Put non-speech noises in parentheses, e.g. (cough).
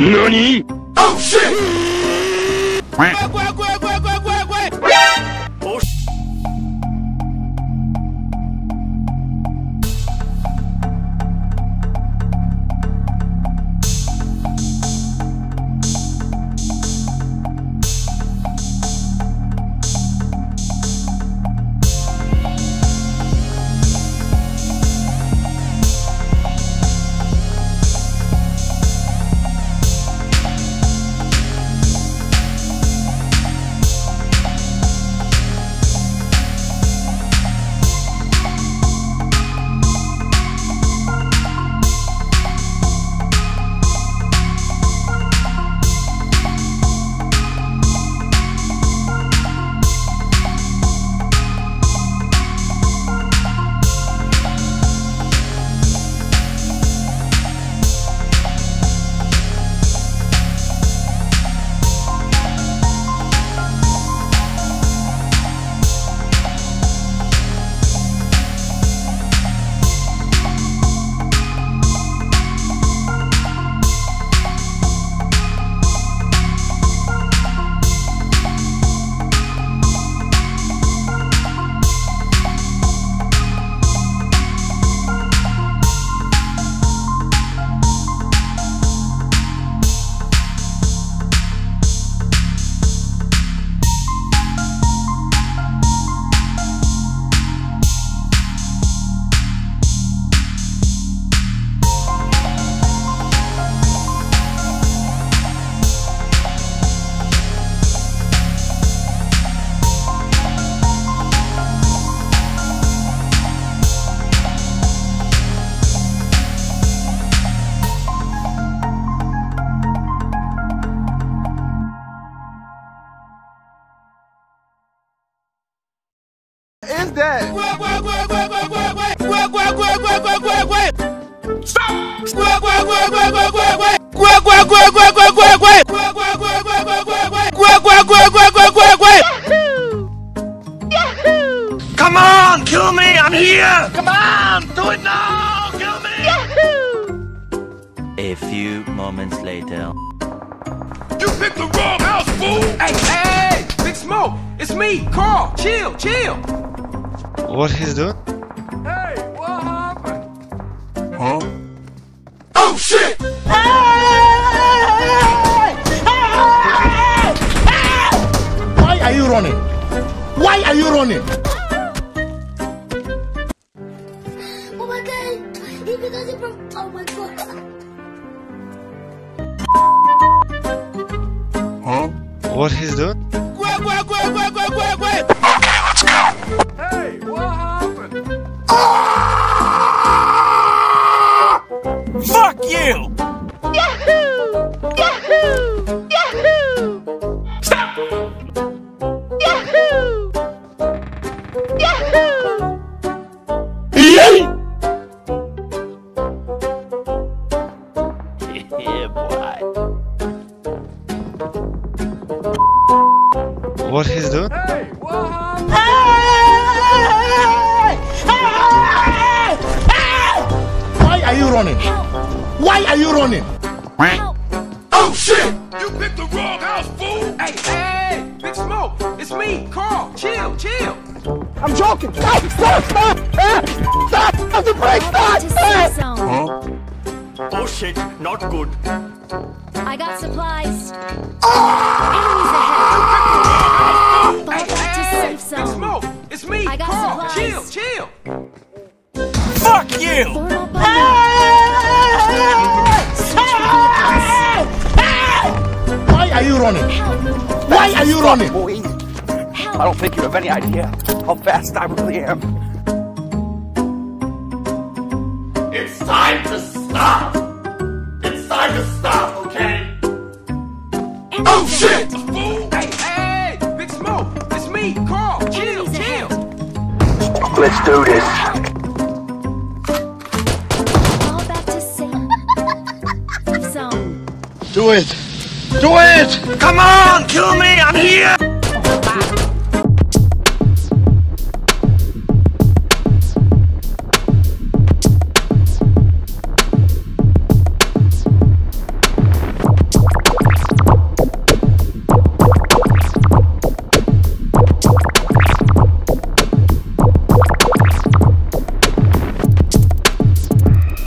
NANI?! Oh shit! Is that? Come on, kill me! I'm here! Come on! Do it now! Kill me! A few moments later. You picked the wrong house, fool! Hey, hey, Big Smoke! It's me, Carl! Chill, chill! What he's doing? Hey, what happened? Huh? Oh shit! Why are you running? Why are you running? Oh my god! He does it from. Oh my god! Huh? What he's doing? Hey, what happened? Fuck you! Yahoo! Yahoo! Yahoo! Stop! Yahoo! Yahoo! (laughs) yeah, boy. What he's doing? Hey, you running? Why are you running? Oh shit! You picked the wrong house, fool! Hey, hey, Big Smoke! It's me, Carl! Chill, chill! I'm joking. Stop! Stop! Stop! Ah! Stop! Stop the brake! Stop! To Ah! safe zone. Huh? Oh shit, not good. I got supplies. Enemies ahead. Fall back to Hey, safe Big zone. Smoke! It's me, I got Carl! supplies. Chill, chill! Fuck you! Running? Help! Why are you running? Boy, I don't think you have any idea how fast I really am. It's time to stop! It's time to stop, okay? Oh shit! Fool! Hey, hey, Big Smoke! It's me, Carl! Chill, chill! Let's do this. Fall back to safe zone. Do it! Do it! Come on, kill me! I'm here!